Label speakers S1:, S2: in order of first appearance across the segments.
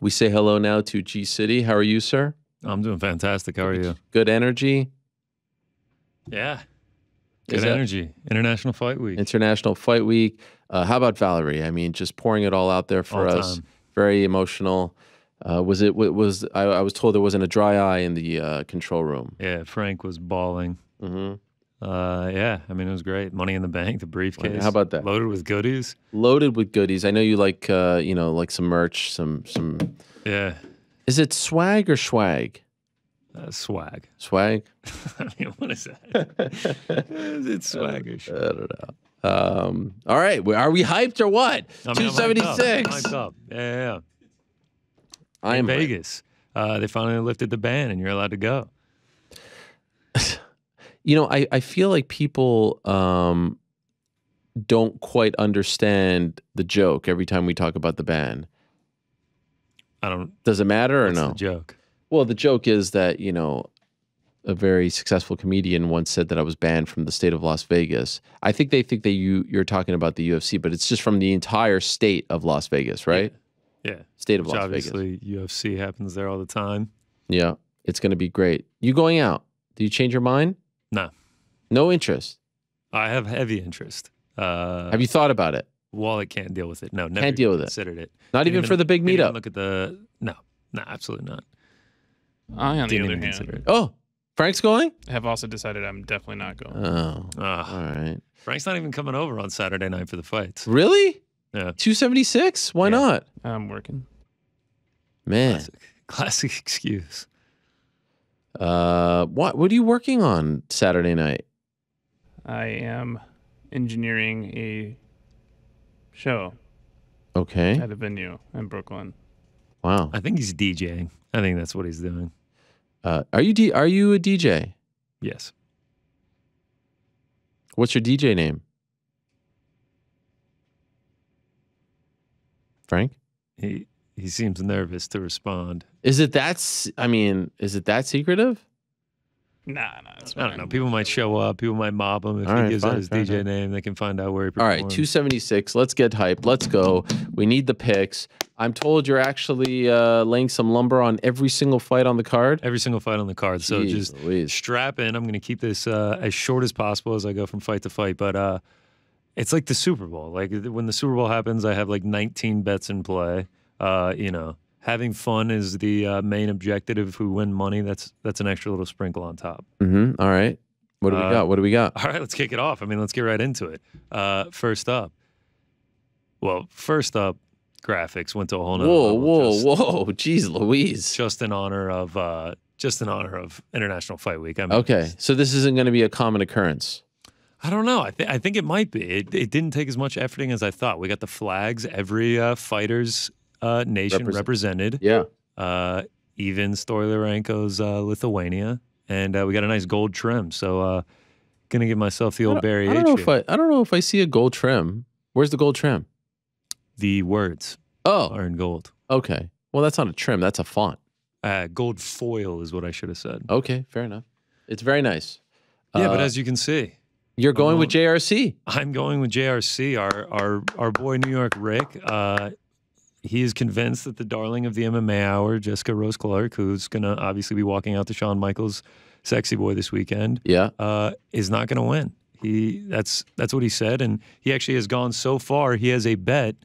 S1: We say hello now to G City. How are you, sir?
S2: I'm doing fantastic. How are you?
S1: Good energy.
S2: Yeah. Good
S1: that-
S2: energy. International Fight Week.
S1: International Fight Week. Uh, how about Valerie? I mean, just pouring it all out there for
S2: All
S1: us.
S2: time.
S1: Very emotional. Uh, was it? Was I, I was told there wasn't a dry eye in the uh, control room.
S2: Yeah, Frank was bawling.
S1: hmm
S2: Uh, yeah, I mean it was great. Money in the bank, the briefcase.
S1: How about that?
S2: Loaded with goodies.
S1: Loaded with goodies. I know you like, uh, you know, like some merch. Some, some.
S2: Yeah,
S1: Is it swag or swag?
S2: uh, swag.
S1: Swag.
S2: I mean, what is that? it's swaggish.
S1: I don't know. Um, all right. Are we hyped or what? Two
S2: I'm
S1: seventy
S2: I'm
S1: six.
S2: Yeah, yeah. yeah.
S1: I
S2: In
S1: am hyped.
S2: Vegas. Uh, they finally lifted the ban, and you're allowed to go.
S1: You know, I, I feel like people um, don't quite understand the joke every time we talk about the ban.
S2: I don't.
S1: Does it matter or no?
S2: joke?
S1: Well, the joke is that, you know, a very successful comedian once said that I was banned from the state of Las Vegas. I think they think that you you're talking about the UFC, but it's just from the entire state of Las Vegas, right?
S2: Yeah,
S1: State of
S2: which
S1: Las Vegas.
S2: obviously UFC happens there all the time.
S1: Yeah. It's going to be great. You going out? Do you change your mind?
S2: No.
S1: No interest.
S2: I have heavy interest. Uh,
S1: Have you thought about it?
S2: Wallet can't deal with it. No, never
S1: deal with it.
S2: considered it.
S1: Not
S2: Didn't
S1: even, for the big meetup.
S2: Look at the no, no, absolutely not.
S3: I, on the
S2: Didn't
S3: other hand,
S2: it.
S1: Oh, Frank's going?
S3: have also decided I'm definitely not going.
S1: Oh,
S2: Ah,
S1: all right.
S2: Frank's not even coming over on Saturday night for the fights.
S1: Really?
S2: Yeah.
S1: 276? Why
S2: Yeah.
S1: not?
S3: I'm working.
S1: Man.
S2: Classic, classic excuse.
S1: Uh what what are you working on Saturday night?
S3: I am engineering a show
S1: Okay.
S3: at a venue in Brooklyn.
S1: Wow.
S2: I think he's DJing. I think that's what he's doing.
S1: Uh are you D- are you a DJ?
S2: Yes.
S1: What's your DJ name? Frank?
S2: He he seems nervous to respond.
S1: Is it that I mean, is it that secretive?
S3: Nah, nah, it's
S2: I don't know. People might show up. People might mob him if
S1: All
S2: he
S1: right,
S2: gives
S1: fine,
S2: out his DJ
S1: enough.
S2: name. They can find out where he
S1: All
S2: performs.
S1: right, 276. Let's get hype. Let's go. We need the picks. I'm told you're actually uh, laying some lumber on every single fight on the card.
S2: Every single fight on the card. So
S1: Jeez
S2: just
S1: Louise.
S2: strap in. I'm going to keep this uh, as short as possible as I go from fight to fight. But uh, it's like the Super Bowl. Like when the Super Bowl happens, I have like 19 bets in play. Uh, you know, having fun is the uh, main objective. If we win money, that's that's an extra little sprinkle on top.
S1: Mm-hmm. All right. What do we
S2: Uh,
S1: got? What do we got?
S2: All right, let's kick it off. I mean, let's get right into it. Uh, first up, well, first up, graphics went to a whole nother
S1: Whoa,
S2: level.
S1: whoa,
S2: just,
S1: whoa. Jeez Louise.
S2: Just in honor of uh, just in honor of International Fight Week. I mean,
S1: Okay. So this isn't going to be a common occurrence.
S2: I don't know. I, th- I think it might be. It, it didn't take as much efforting as I thought. We got the flags. Every uh, fighter's uh, nation
S1: Represent-
S2: represented.
S1: Yeah.
S2: Uh, even Stoliarenko's uh, Lithuania, and uh, we got a nice gold trim. So, uh, gonna give myself the old Barry
S1: I don't
S2: H.
S1: know if I I don't know if I see a gold trim. Where's the gold trim?
S2: the words
S1: Oh,
S2: are in gold.
S1: okay. Well, that's not a trim. That's a font.
S2: Uh, gold foil is what I should have said.
S1: Okay, fair enough. It's very nice.
S2: Yeah, but as you can see,
S1: you're going with
S2: um,
S1: JRC.
S2: I'm going with JRC, our our our boy New York Rick. Uh, he is convinced that the darling of the MMA hour, Jessica Rose Clark, who's gonna obviously be walking out to Shawn Michaels' sexy boy this weekend,
S1: Yeah.
S2: uh, is not gonna win. He that's that's what he said, and he actually has gone so far. He has a bet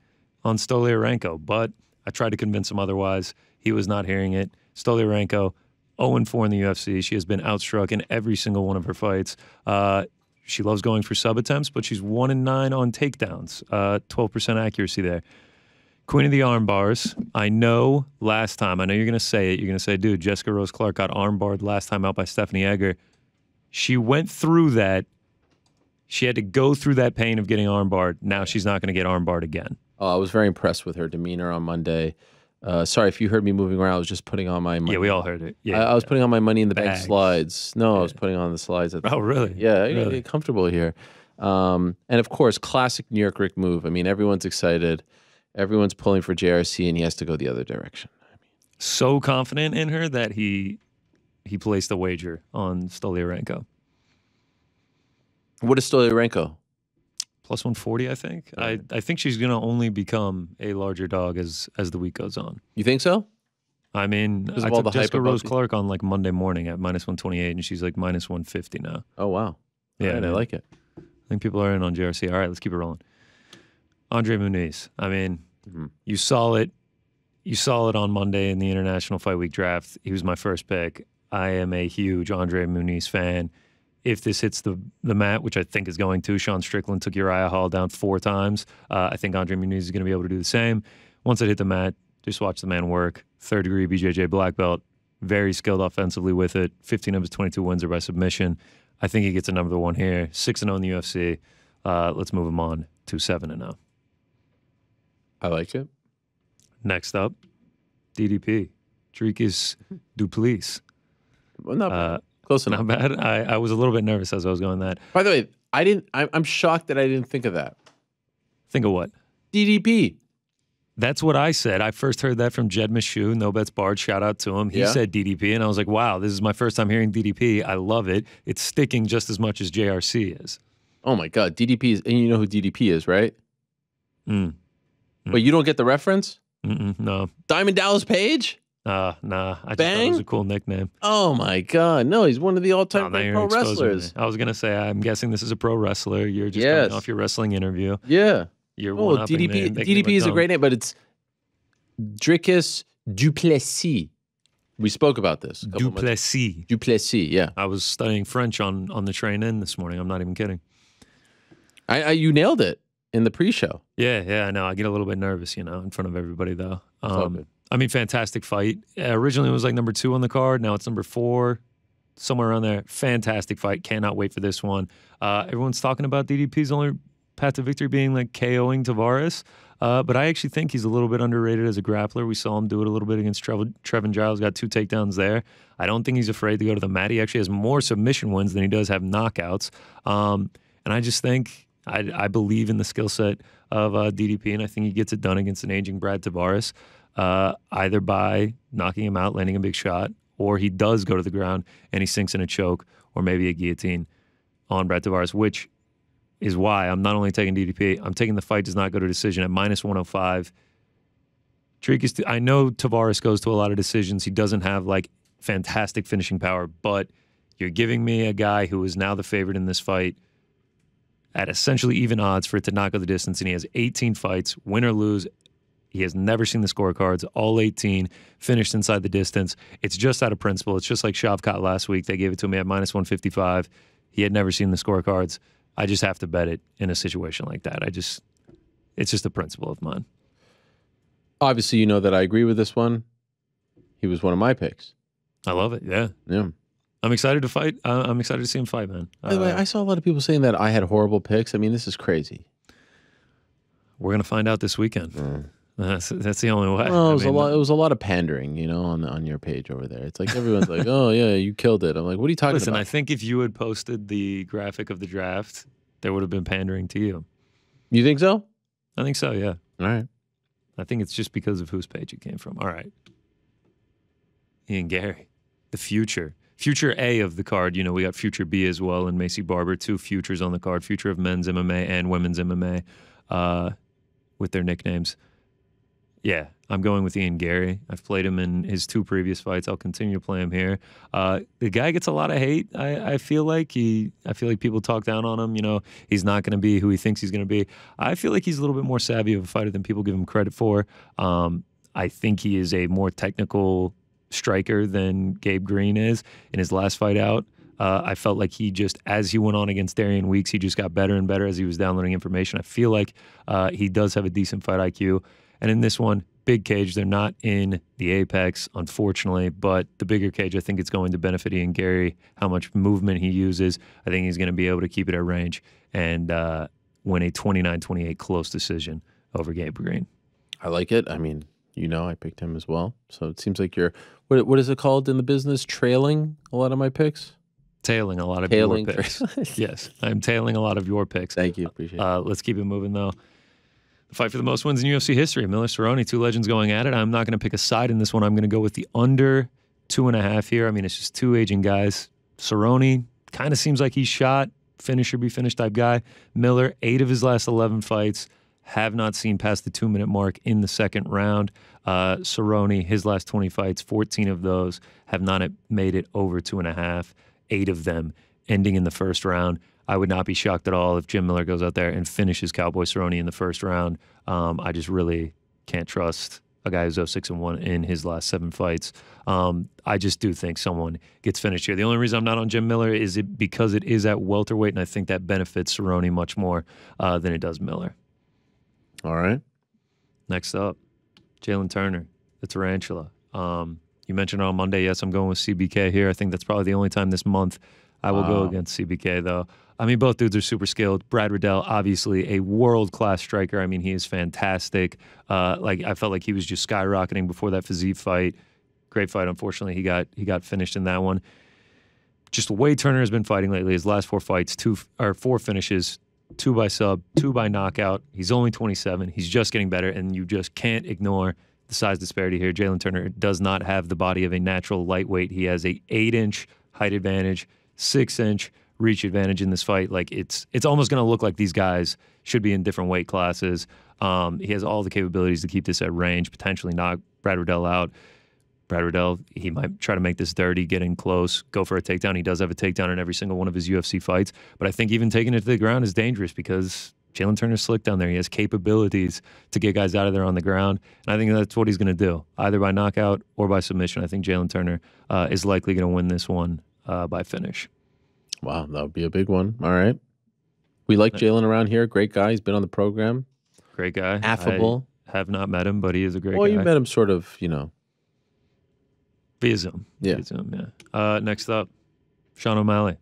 S2: on Stoliarenko, but I tried to convince him otherwise. He was not hearing it. Stoliarenko, 0 4 in the UFC. She has been outstruck in every single one of her fights. Uh, she loves going for sub attempts, but she's one and nine on takedowns. Uh, Twelve percent accuracy there. Queen of the arm bars. I know last time. I know you're gonna say it. You're gonna say, dude, Jessica Rose Clark got arm barred last time out by Stephanie Egger. She went through that. She had to go through that pain of getting arm barred. Now she's not gonna get arm barred again.
S1: Oh, I was very impressed with her demeanor on Monday. Uh, sorry if you heard me moving around. I was just putting on my money.
S2: Yeah, we all heard it. Yeah.
S1: I, I was putting on my money in the bank slides. No, I was putting on the slides. At the,
S2: oh, really?
S1: yeah,
S2: Really?
S1: get comfortable here. Um, and of course, classic New York Rick move. I mean, everyone's excited. Everyone's pulling for JRC, and he has to go the other direction.
S2: I mean, So confident in her that he he placed a wager on Stoliarenko.
S1: What is Stoliarenko?
S2: plus 140, I think. I, I think she's going to only become a larger dog as as the week goes on.
S1: You think so?
S2: I mean, I took
S1: the
S2: Jessica Rose Clark on like Monday morning at minus 128, and she's like minus 150 now.
S1: Oh wow.
S2: Yeah,
S1: right, I
S2: man.
S1: like it.
S2: I think people are in on JRC. All right, let's keep it rolling. Andre Muniz. I mean,
S1: Mhm.
S2: you saw it. You saw it on Monday in the International Fight Week draft. He was my first pick. I am a huge Andre Muniz fan. If this hits the the mat, which I think is going to, Sean Strickland took Uriah Hall down four times. Uh, I think Andre Muniz is going to be able to do the same. Once it hit the mat, just watch the man work. Third degree BJJ black belt, very skilled offensively with it. 15 of his 22 wins are by submission. I think he gets a number one here. Six and zero in the UFC. Uh, let's move him on to seven and oh. zero.
S1: I like it.
S2: Next up, DDP, Dricus Du Plessis.
S1: Well, not bad.
S2: Uh,
S1: close enough.
S2: not bad. I, I was a little bit nervous as I was going that.
S1: By the way, I didn't. I'm, I'm shocked that I didn't think of that.
S2: Think of what?
S1: DDP.
S2: That's what I said. I first heard that from Jed Meshew, No Bets Barred. Shout out to him. He
S1: Yeah.
S2: said DDP, and I was like, wow, this is my first time hearing DDP. I love it. It's sticking just as much as JRC is.
S1: Oh my God, DDP is, and you know who DDP is, right?
S2: Mm. Mm.
S1: But you don't get the reference.
S2: Mm-mm, no,
S1: Diamond Dallas Page.
S2: uh, nah. I just thought it was a cool nickname.
S1: Oh my God, no, he's one of the all-time pro
S2: exposing me.
S1: wrestlers.
S2: I was gonna say, I'm guessing this is a pro wrestler. You're just
S1: Yes.
S2: coming off your wrestling interview.
S1: Yeah.
S2: You're
S1: Oh,
S2: me
S1: DDP. DDP is a great name, but it's Dricus Du Plessis. We spoke about this. months- Du Plessis.
S2: Duplessis.
S1: Yeah.
S2: I was studying French on on the train in this morning. I'm not even kidding.
S1: I, I you nailed it in the pre-show.
S2: Yeah, yeah, I know. I get a little bit nervous, you know, in front of everybody, though. Um. I mean, fantastic fight. Uh, originally, it was like number two on the card. Now it's number four, somewhere around there. Fantastic fight. Cannot wait for this one. Uh, everyone's talking about DDP's only path to victory being like KOing Tavares. Uh, but I actually think he's a little bit underrated as a grappler. We saw him do it a little bit against Trev- Trevin Giles, got two takedowns there. I don't think he's afraid to go to the mat. He actually has more submission wins than he does have knockouts. Um, and I just think I, I believe in the skill set of uh, DDP, and I think he gets it done against an aging Brad Tavares, uh, either by knocking him out, landing a big shot, or he does go to the ground and he sinks in a choke or maybe a guillotine on Brad Tavares, which is why I'm not only taking DDP, I'm taking the fight does not go to decision at minus 105. Drake is, I know Tavares goes to a lot of decisions. He doesn't have like fantastic finishing power, but you're giving me a guy who is now the favorite in this fight at essentially even odds for it to not go the distance. And he has 18 fights, win or lose. He has never seen the scorecards, all 18, finished inside the distance. It's just out of principle. It's just like Shavkat last week. They gave it to me at minus 155. He had never seen the scorecards. I just have to bet it in a situation like that. I just, it's just a principle of mine.
S1: Obviously, you know that I agree with this one. He was one of my picks.
S2: I love it. Yeah.
S1: Yeah.
S2: I'm excited to fight. Uh, I'm excited to see him fight, man.
S1: By the way, I saw a lot of people saying that I had horrible picks. I mean, this is crazy.
S2: we're going to find out this weekend. That's, that's the only way.
S1: Well, it was
S2: mean,
S1: a lot. It was a lot of pandering, you know, on on your page over there. It's like everyone's like, "Oh yeah, you killed it." I'm like, "What are you talking about?
S2: Listen, I think if you had posted the graphic of the draft, there would have been pandering to you.
S1: you think so?
S2: I think so, yeah.
S1: All right.
S2: I think it's just because of whose page it came from. All right. Ian Garry, the future. Future A of the card, you know, we got future B as well, and Maycee Barber, two futures on the card, future of men's MMA and women's MMA uh, with their nicknames. Yeah, I'm going with Ian Garry. I've played him in his two previous fights. I'll continue to play him here. Uh, the guy gets a lot of hate. I, I feel like he. I feel like people talk down on him. You know, he's not going to be who he thinks he's going to be. I feel like he's a little bit more savvy of a fighter than people give him credit for. Um, I think he is a more technical striker than Gabe Green is. In his last fight out, uh, I felt like he just, as he went on against Darian Weeks, he just got better and better as he was downloading information. I feel like uh, he does have a decent fight IQ. And in this one, big cage, they're not in the apex, unfortunately, but the bigger cage, I think it's going to benefit Ian Garry, how much movement he uses. I think he's going to be able to keep it at range and uh, win a 29 28 close decision over Gabe Green.
S1: I like it. I mean, you know, I picked him as well. So it seems like you're what what is it called in the business? Trailing a lot of my picks.
S2: Tailing a lot of
S1: Tailing.
S2: your picks. yes, I'm tailing a lot of your picks.
S1: Thank you. Appreciate it.
S2: Uh, let's keep it moving, though. The fight for the most wins in UFC history. Miller Cerrone, two legends going at it. I'm not going to pick a side in this one. I'm going to go with the under two and a half here. I mean, it's just two aging guys. Cerrone kind of seems like he's shot. finisher be finished type guy. Miller, eight of his last 11 fights have not seen past the two minute mark in the second round. Uh, Cerrone, his last 20 fights, 14 of those have not made it over two and a half, eight of them ending in the first round. I would not be shocked at all if Jim Miller goes out there and finishes Cowboy Cerrone in the first round. Um, I just really can't trust a guy who's 06 and 1 in his last seven fights. Um, I just do think someone gets finished here. The only reason I'm not on Jim Miller is it because it is at welterweight, and I think that benefits Cerrone much more uh, than it does Miller.
S1: All right.
S2: Next up, Jalen Turner, the Tarantula. Um, you mentioned on Monday. Yes, I'm going with CBK here. I think that's probably the only time this month I will go against CBK, though. I mean, both dudes are super skilled. Brad Riddell, obviously a world class striker. I mean, he is fantastic. Uh, like I felt like he was just skyrocketing before that Fiziev fight. Great fight. Unfortunately, he got he got finished in that one. Just the way Turner has been fighting lately, his last four fights, two or four finishes, two by sub, two by knockout. He's only 27. He's just getting better, and you just can't ignore the size disparity here. Jalen Turner does not have the body of a natural lightweight. He has a eight inch height advantage, six inch reach advantage in this fight. Like it's it's almost going to look like these guys should be in different weight classes. Um, he has all the capabilities to keep this at range, potentially knock Brad Riddell out. Brad Riddell, he might try to make this dirty, get in close, go for a takedown. He does have a takedown in every single one of his UFC fights. But I think even taking it to the ground is dangerous because Jalen Turner's slick down there. He has capabilities to get guys out of there on the ground. And I think that's what he's going to do, either by knockout or by submission. I think Jalen Turner uh, is likely going to win this one uh, by finish.
S1: Wow, that would be a big one. All right. We like Jalen around here. Great guy. He's been on the program.
S2: Great guy.
S1: Affable.
S2: I have not met him, but he is a great
S1: well,
S2: guy.
S1: you met him sort of, you know.
S2: Via Zoom.
S1: Yeah.
S2: Via Zoom, yeah. Uh, next up, Sean O'Malley.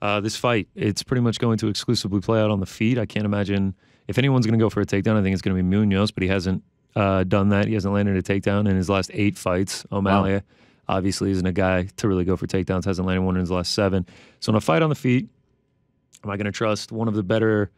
S2: Uh, this fight, it's pretty much going to exclusively play out on the feet. I can't imagine if anyone's going to go for a takedown. I think it's going to be Munhoz, but he hasn't uh, done that. He hasn't landed a takedown in his last eight fights. O'Malley obviously isn't a guy to really go for takedowns. Hasn't landed one in his last seven. So in a fight on the feet, am I going to trust one of the better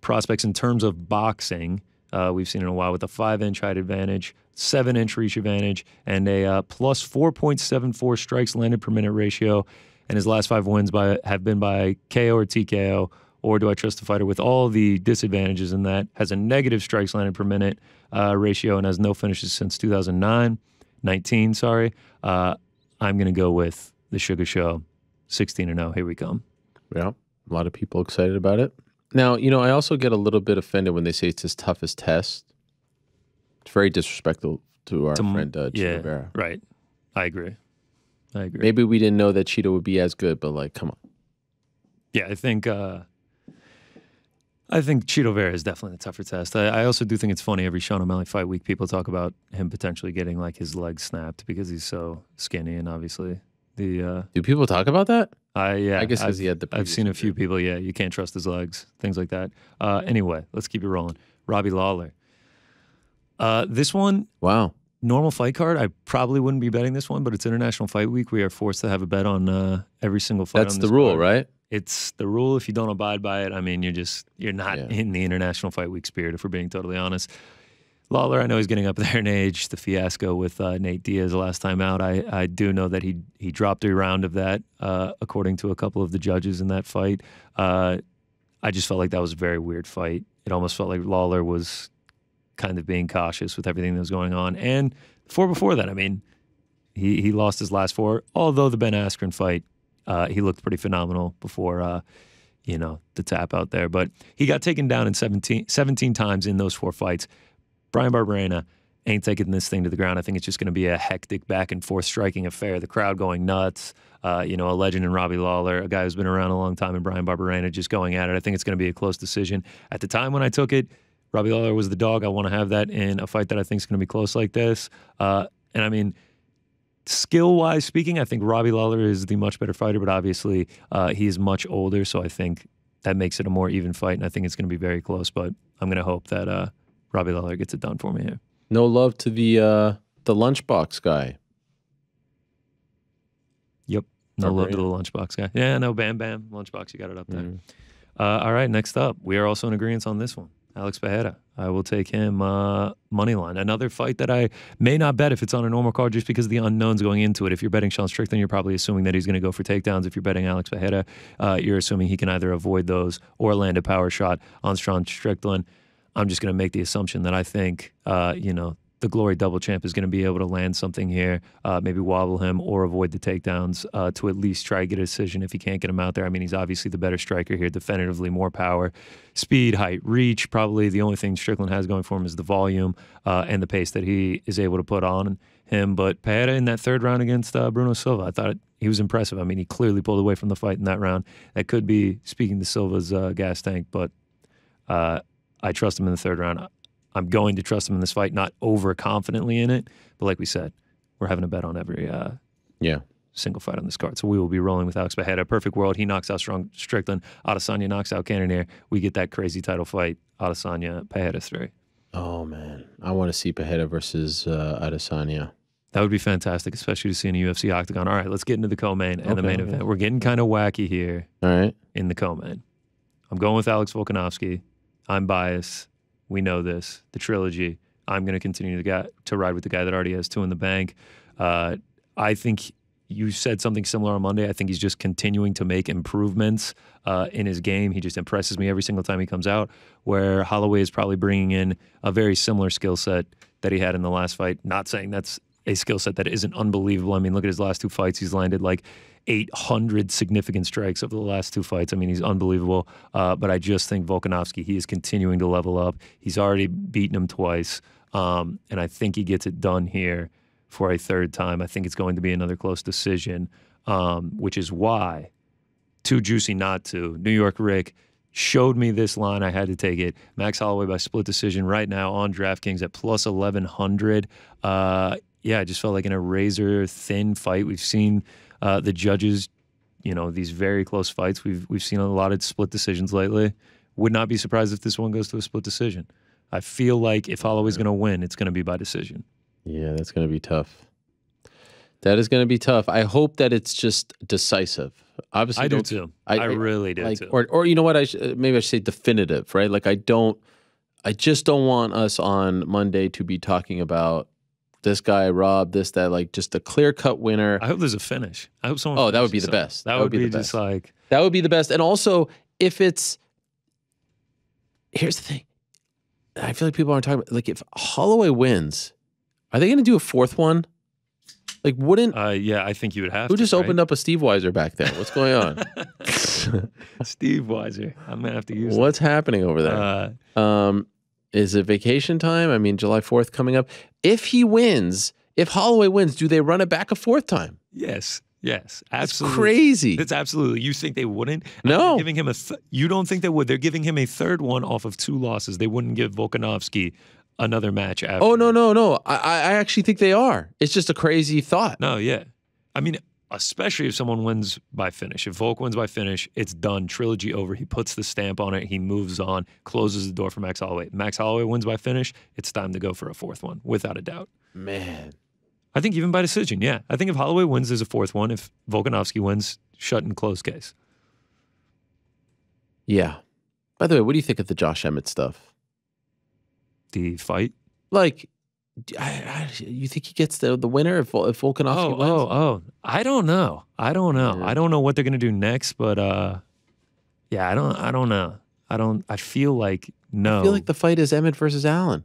S2: prospects in terms of boxing? Uh, we've seen in a while with a five-inch height advantage, seven-inch reach advantage, and a uh, plus 4.74 strikes landed per minute ratio. And his last five wins by have been by KO or TKO. Or do I trust the fighter with all the disadvantages in that has a negative strikes landed per minute uh, ratio and has no finishes since 2009, 19? Sorry. Uh, I'm going to go with the Sugar Show, 16 and 0. Here we come.
S1: Yeah. A lot of people excited about it. Now, you know, I also get a little bit offended when they say it's his toughest test. It's very disrespectful to our
S2: To
S1: friend uh, Chito
S2: yeah,
S1: Vera.
S2: right. I agree. I agree.
S1: Maybe we didn't know that Chito would be as good, but like, come on.
S2: Yeah, I think uh, I think Chito Vera is definitely a tougher test. I, I also do think it's funny every Sean O'Malley fight week people talk about him potentially getting like his leg snapped because he's so skinny and obviously the uh,
S1: Do people talk about that?
S2: I yeah
S1: I guess because he had the.
S2: I've seen a few people yeah you can't trust his legs things like that. Uh, anyway, let's keep it rolling. Robbie Lawler. Uh, this one
S1: Wow.
S2: normal fight card. I probably wouldn't be betting this one, but it's International Fight Week. We are forced to have a bet on uh, every single fight.
S1: That's
S2: on
S1: the rule,
S2: card
S1: right?
S2: it's the rule. If you don't abide by it, I mean, you're just you're not
S1: Yeah.
S2: in the International Fight Week spirit. If we're being totally honest, Lawler, I know he's getting up there in age. The fiasco with uh, Nate Diaz the last time out, I I do know that he he dropped a round of that, uh, according to a couple of the judges in that fight. Uh, I just felt like that was a very weird fight. It almost felt like Lawler was kind of being cautious with everything that was going on. And four before that, I mean, he he lost his last four. Although the Ben Askren fight, uh, he looked pretty phenomenal before, uh, you know, the tap out there. But he got taken down in 17, 17 times in those four fights. Bryan Barberena ain't taking this thing to the ground. I think it's just going to be a hectic back and forth striking affair. The crowd going nuts. Uh, you know, a legend in Robbie Lawler, a guy who's been around a long time, and Bryan Barberena just going at it. I think it's going to be a close decision. At the time when I took it, Robbie Lawler was the dog. I want to have that in a fight that I think is going to be close like this. Uh, and I mean, skill wise speaking, I think Robbie Lawler is the much better fighter, but obviously uh, he is much older. So I think that makes it a more even fight. And I think it's going to be very close. But I'm going to hope that uh, Robbie Lawler gets it done for me here.
S1: No love to the uh the lunchbox guy.
S2: Yep. No love to the lunchbox guy. Yeah, no, bam, bam. Lunchbox, you got it up there.
S1: Mm.
S2: Uh, all right, next up. We are also in agreement on this one. Alex Pereira. I will take him uh, money line. Another fight that I may not bet if it's on a normal card just because of the unknowns going into it. If you're betting Sean Strickland, you're probably assuming that he's going to go for takedowns. If you're betting Alex Pereira, uh, you're assuming he can either avoid those or land a power shot on Sean Strickland. I'm just going to make the assumption that I think, uh, you know, the glory double champ is going to be able to land something here, uh, maybe wobble him or avoid the takedowns uh, to at least try to get a decision if he can't get him out there. I mean, he's obviously the better striker here, definitively more power, speed, height, reach. Probably the only thing Strickland has going for him is the volume uh, and the pace that he is able to put on him. But Pereira in that third round against uh, Bruno Silva, I thought he was impressive. I mean, he clearly pulled away from the fight in that round. That could be speaking to Silva's uh, gas tank, but uh, I trust him in the third round. I'm going to trust him in this fight, not overconfidently in it. But like we said, we're having a bet on every uh,
S1: Yeah.
S2: single fight on this card. So we will be rolling with Alex Pereira. Perfect world. He knocks out Strong Strickland. Adesanya knocks out Cannonier. We get that crazy title fight. Adesanya, Pereira three.
S1: Oh man, I want to see Pereira versus uh, Adesanya.
S2: That would be fantastic, especially to see in a UFC octagon. All right, let's get into the co-main and the main
S1: okay.
S2: event. We're getting kind of wacky here
S1: All right.
S2: in the co-main. I'm going with Alex Volkanovski. I'm biased. We know this. The trilogy. I'm going to continue to guy, to ride with the guy that already has two in the bank. Uh, I think you said something similar on Monday. I think he's just continuing to make improvements uh, in his game. He just impresses me every single time he comes out. Where Holloway is probably bringing in a very similar skill set that he had in the last fight. Not saying that's a skill set that isn't unbelievable. I mean, look at his last two fights. He's landed like 800 significant strikes over the last two fights. I mean, he's unbelievable. Uh, but I just think Volkanovski, he is continuing to level up. He's already beaten him twice. Um, and I think he gets it done here for a third time. I think it's going to be another close decision, um, which is why, too juicy not to. New York Rick showed me this line. I had to take it. Max Holloway by split decision right now on DraftKings at plus 1100. Uh, yeah, I just felt like in a razor thin fight. We've seen uh, the judges, you know, these very close fights. We've we've seen a lot of split decisions lately. Would not be surprised if this one goes to a split decision. I feel like if Holloway's going to win, it's going to be by decision.
S1: Yeah, that's going to be tough. That is going to be tough. I hope that it's just decisive. Obviously,
S2: I do
S1: don't-
S2: too.
S1: I-
S2: I, really do
S1: like,
S2: too.
S1: or or you know what? I sh- uh, maybe I should say definitive, right? Like I don't, I just don't want us on Monday to be talking about this guy Rob, this that, like just a clear cut winner.
S2: I hope there's a finish. I hope someone.
S1: Oh, that would be the
S2: something.
S1: best.
S2: That, would, be, just like
S1: That would be the best. And also, if it's here's the thing, I feel like people aren't talking about like if Holloway wins, are they going to do a fourth one? Like, wouldn't
S2: Uh, yeah, I think you would have.
S1: who
S2: to,
S1: just
S2: right?
S1: opened up a Steve Weiser back there? What's going on?
S2: Steve Weiser. I'm gonna have to use.
S1: What's happening over there?
S2: Uh,
S1: Um, is it vacation time? I mean, July fourth coming up. If he wins, if Holloway wins, do they run it back a fourth time?
S2: yes, yes, absolutely.
S1: That's crazy.
S2: That's absolutely. You think they wouldn't?
S1: No.
S2: Giving him a. You don't think they would? They're giving him a third one off of two losses. They wouldn't give Volkanovski another match after.
S1: oh no, no, no! I, I I actually think they are. It's just a crazy thought.
S2: No, yeah. I mean, especially if someone wins by finish. If Volk wins by finish, it's done. Trilogy over. He puts the stamp on it. He moves on, closes the door for Max Holloway. Max Holloway wins by finish. It's time to go for a fourth one, without a doubt.
S1: Man,
S2: I think even by decision, yeah. I think if Holloway wins, there's a fourth one. If Volkanovski wins, shut and close case.
S1: yeah. By the way, what do you think of the Josh Emmett stuff?
S2: The fight.
S1: Like, I, I, you think he gets the the winner if if Volkanovski
S2: Oh,
S1: wins?
S2: oh, oh. I don't know. I don't know.
S1: Yeah.
S2: I don't know what they're gonna do next, but uh yeah, I don't I don't know. I don't I feel like no.
S1: I feel like the fight is Emmett versus Allen.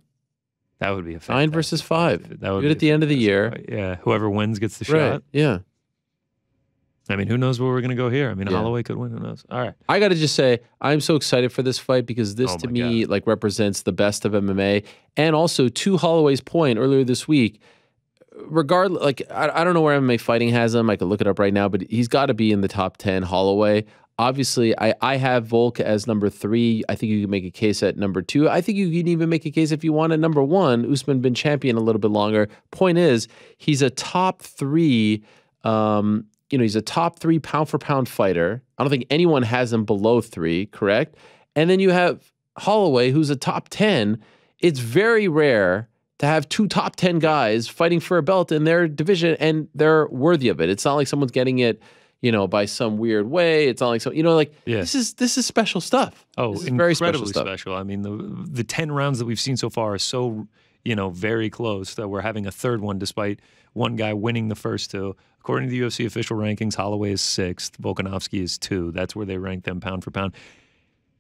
S2: that would be a
S1: Nine versus five.
S2: That would
S1: it
S2: be
S1: at the end of the year.
S2: fight. Yeah. Whoever wins gets the
S1: Right?
S2: shot.
S1: Yeah.
S2: I mean, who knows where we're gonna go here? I mean,
S1: Yeah.
S2: Holloway could win. Who knows? All right.
S1: I got to just say, I'm so excited for this fight because this
S2: Oh
S1: to me like represents the best of MMA. And also, to Holloway's point earlier this week, regardless, like I, I don't know where MMA fighting has him. I could look it up right now, but he's got to be in the top ten. Holloway. Obviously, I, I have Volk as number three. I think you can make a case at number two. I think you can even make a case if you want at number one. Usman been champion a little bit longer. Point is, he's a top three. Um, you know, he's a top three pound for pound fighter. I don't think anyone has him below three, correct? And then you have Holloway, who's a top 10. It's very rare to have two top 10 guys fighting for a belt in their division and they're worthy of it. It's not like someone's getting it, you know, by some weird way. It's not like so, you know, like
S2: Yeah.
S1: this is this is special stuff.
S2: Oh,
S1: This is very special
S2: incredibly
S1: stuff.
S2: special. I mean, the the ten rounds that we've seen so far are so you know very close that we're having a third one despite one guy winning the first two. According to the UFC official rankings, Holloway is sixth, Volkanovski is two. That's where they rank them pound for pound.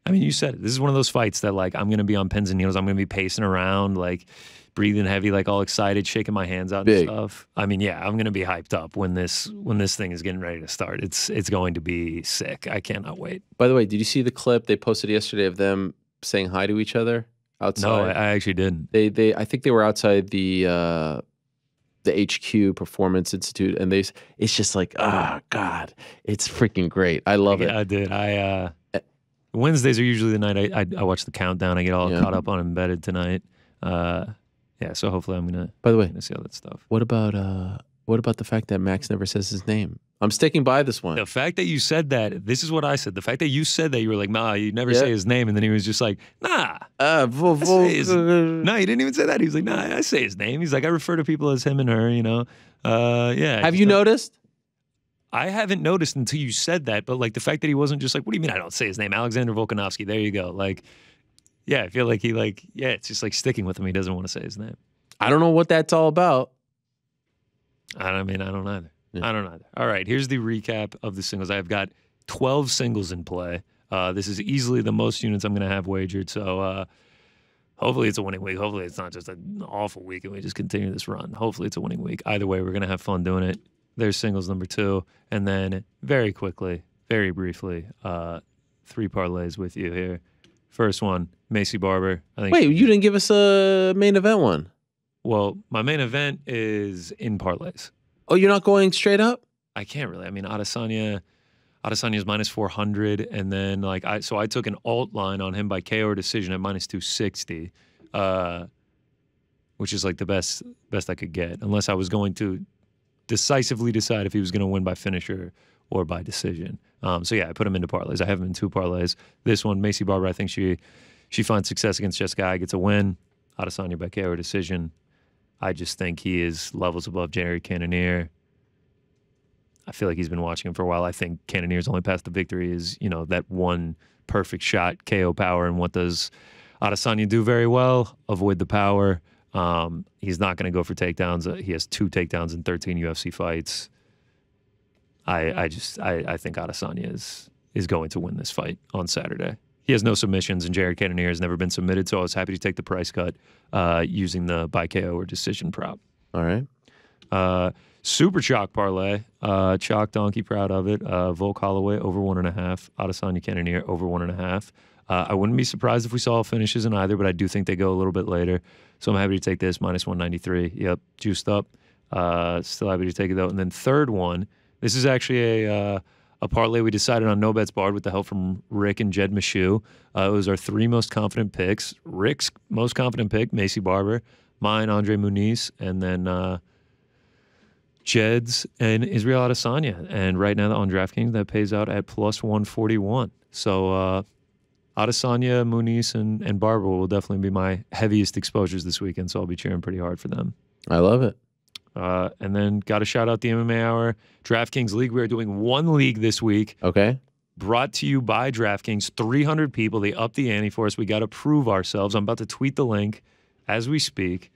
S2: I mean, you said it. This is one of those fights that like I'm going to be on pins and needles. I'm going to be pacing around, like breathing heavy, like all excited, shaking my hands out
S1: Big.
S2: and stuff. I mean, yeah, I'm going to be hyped up when this when this thing is getting ready to start. It's it's going to be sick. I cannot wait.
S1: By the way, did you see the clip they posted yesterday of them saying hi to each other outside?
S2: No, I, I actually didn't.
S1: they they I think they were outside the uh the HQ Performance Institute and they it's just like ah god it's freaking great I love
S2: yeah,
S1: it
S2: I did. I uh, Wednesdays are usually the night I, I I watch the countdown. I get all
S1: Yeah.
S2: caught up on embedded tonight. Uh, yeah, so hopefully I'm gonna
S1: by the way
S2: gonna see all that stuff.
S1: what about uh what about the fact that Max never says his name I'm sticking by this one
S2: The fact that you said that, this is what I said. The fact that you said that, you were like, nah, you never
S1: Yeah.
S2: say his name, and then he was just like, nah,
S1: uh, vo- vo-
S2: his- no, he didn't even say that. He was like, nah, I say his name. He's like, I refer to people as him and her, you know. Uh, yeah.
S1: Have you noticed
S2: I haven't noticed until you said that, but like the fact that he wasn't just like, what do you mean I don't say his name? Alexander Volkanovski. There you go. Like, yeah, I feel like he like, yeah, it's just like sticking with him. He doesn't want to say his name.
S1: I don't know what that's all about
S2: I don't mean I don't either.
S1: Yeah.
S2: I don't either. All right, here's the recap of the singles. I've got 12 singles in play. Uh, this is easily the most units I'm going to have wagered. So uh, hopefully it's a winning week. Hopefully it's not just an awful week and we just continue this run. Hopefully it's a winning week. Either way, we're going to have fun doing it. There's singles number two. And then very quickly, very briefly, uh, three parlays with you here. First one, Maycee Barber. I think.
S1: wait you didn't give us a main event one
S2: Well, my main event is in parlays.
S1: Oh you're not going straight up
S2: I can't really. I mean, Adesanya, is minus 400. And then, like, I, so I took an alt line on him by KO decision at minus 260, uh, which is like the best, best I could get, unless I was going to decisively decide if he was going to win by finisher or by decision. Um, so yeah, I put him into parlays. I have him in two parlays. This one, Maycee Barber, I think she, she finds success against Jessica. I gets a win. Adesanya by KO decision. I just think he is levels above Jerry Cannonier. I feel like he's been watching him for a while. I think Cannonier's only path to victory is, you know, that one perfect shot, KO power. And what does Adesanya do very well? Avoid the power. Um, he's not going to go for takedowns. Uh, he has two takedowns in 13 UFC fights. I, I just, I, I think Adesanya is, is going to win this fight on Saturday. He has no submissions, and Jared Cannonier has never been submitted. So I was happy to take the price cut uh, using the by KO or decision prop.
S1: all right
S2: Uh, super chalk parlay. Uh, chalk donkey, proud of it. Uh, Volk Holloway over one and a half. Adesanya Cannonier over one and a half. Uh, I wouldn't be surprised if we saw finishes in either, but I do think they go a little bit later. So I'm happy to take this minus 193. Yep, juiced up. Uh, still happy to take it though. And then third one. This is actually a uh, a parlay we decided on no bets barred with the help from Rick and Jed Meshew. Uh, it was our three most confident picks. Rick's most confident pick, Maycee Barber. Mine, Andre Muniz, and then. Uh, Jed's and Israel Adesanya. And right now on DraftKings, that pays out at plus 141. So uh, Adesanya, Muniz, and, and Barber will definitely be my heaviest exposures this weekend. So I'll be cheering pretty hard for them.
S1: I love it
S2: Uh, and then got to shout out the MMA Hour DraftKings League. We are doing one league this week
S1: okay
S2: brought to you by DraftKings. 300 people. They upped the ante for us. We got to prove ourselves. I'm about to tweet the link as we speak.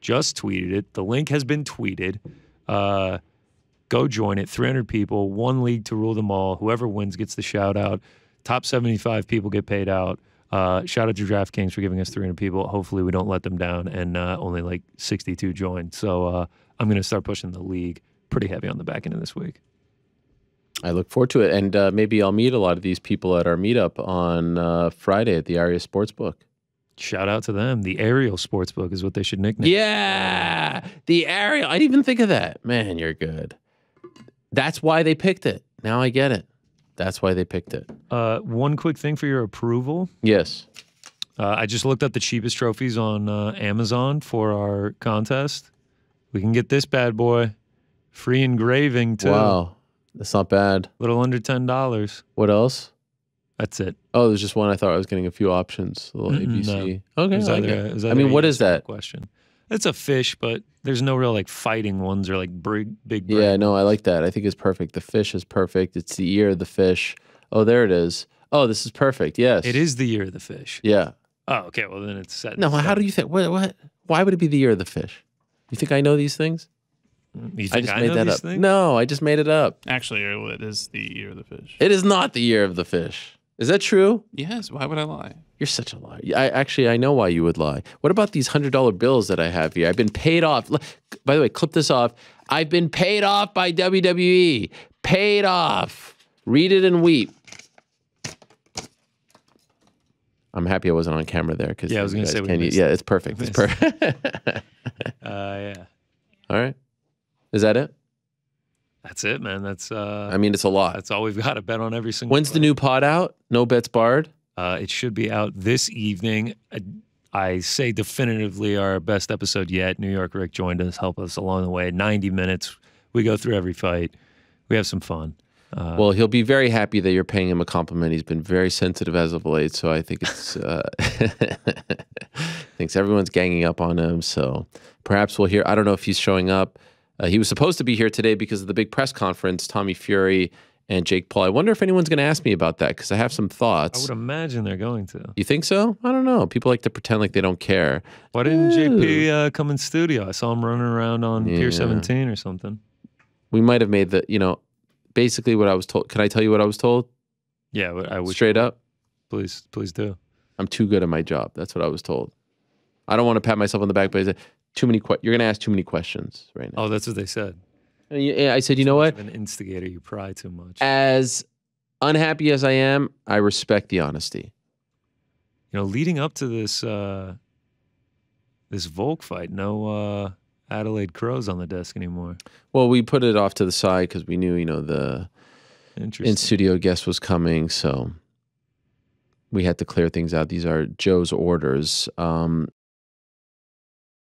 S2: Just tweeted it. The link has been tweeted. Uh, go join it. 300 people, one league to rule them all. Whoever wins gets the shout out. Top 75 people get paid out. Uh, shout out to DraftKings for giving us 300 people. Hopefully, we don't let them down and uh, only like 62 joined. So uh, I'm going to start pushing the league pretty heavy on the back end of this week.
S1: I look forward to it, and uh, maybe I'll meet a lot of these people at our meetup on uh, Friday at the Aria Sportsbook.
S2: Shout out to them. The Aerial Sportsbook is what they should nickname.
S1: Yeah, the Ariel. I didn't even think of that. Man, you're good. That's why they picked it. Now I get it. That's why they picked it.
S2: Uh, one quick thing for your approval.
S1: Yes.
S2: Uh, I just looked up the cheapest trophies on uh, Amazon for our contest. We can get this bad boy free engraving too.
S1: Wow, that's not bad.
S2: little under ten dollars.
S1: What else?
S2: That's it.
S1: Oh, there's just one. I thought I was getting a few options. A little ABC.
S2: It
S1: Okay. I like
S2: either-
S1: it.
S2: it
S1: I mean,
S2: a
S1: what is
S2: no
S1: that?
S2: question? It's a fish, but there's no real like fighting ones or like big big.
S1: Yeah, no, I like that. I think it's perfect. The fish is perfect. It's the ear of the fish. Oh, there it is. Oh, this is perfect. Yes.
S2: It is the year of the fish.
S1: Yeah.
S2: Oh, okay. Well, then it's set. in
S1: No, how do you think? What? What? Why would it be the year of the fish? You think I know these things?
S2: Mm, you
S1: I just
S2: I
S1: made
S2: know
S1: that
S2: these
S1: up.
S2: things?
S1: No, I just made it up.
S3: Actually, it is the year of the fish.
S1: It is not the year of the fish. Is that true?
S3: yes. Why would I lie?
S1: You're such a liar. I actually I know why you would lie. What about these hundred dollar bills that I have here? I've been paid off. By the way, clip this off. I've been paid off by WWE. Paid off. Read it and weep. I'm happy I wasn't on camera there because
S2: Yeah, I was gonna say we missed
S1: Yeah, it's perfect. It's perfect.
S2: Uh, yeah.
S1: All right. Is that it?
S2: That's it, man. That's uh,
S1: I mean, it's a lot.
S2: that's all we've got to bet on every single.
S1: When's the new pod out? No bets barred.
S2: Uh, it should be out this evening. I, I say definitively our best episode yet. New York Rick joined us, help us along the way. 90 minutes. We go through every fight. We have some fun. Uh,
S1: Well, he'll be very happy that you're paying him a compliment. He's been very sensitive as of late, so I think it's uh, thinks everyone's ganging up on him. So perhaps we'll hear. I don't know if he's showing up. Uh, he was supposed to be here today because of the big press conference. Tommy Fury and Jake Paul. I wonder if anyone's going to ask me about that because I have some thoughts.
S2: I would imagine they're going to.
S1: You think so? I don't know. People like to pretend like they don't care.
S2: Why didn't JP
S1: Ooh.
S2: uh, come in studio? I saw him running around on
S1: Yeah.
S2: Pier 17 or something.
S1: We might have made the. You know, basically what I was told. Can I tell you what I was told?
S2: Yeah, but I wish.
S1: Straight up.
S2: Please, please do.
S1: I'm too good at my job. That's what I was told. I don't want to pat myself on the back, but I said, too many. Que- you're going to ask too many questions right now.
S2: Oh, that's what they said.
S1: And you- I said, you know what?
S2: An instigator, you pry too much.
S1: As unhappy as I am, I respect the honesty.
S2: you know, leading up to this uh this Volk fight, no uh Adelaide Crows on the desk anymore.
S1: Well, we put it off to the side because we knew, you know, the
S2: Interesting.
S1: in studio guest was coming, so we had to clear things out. These are Joe's orders. Um,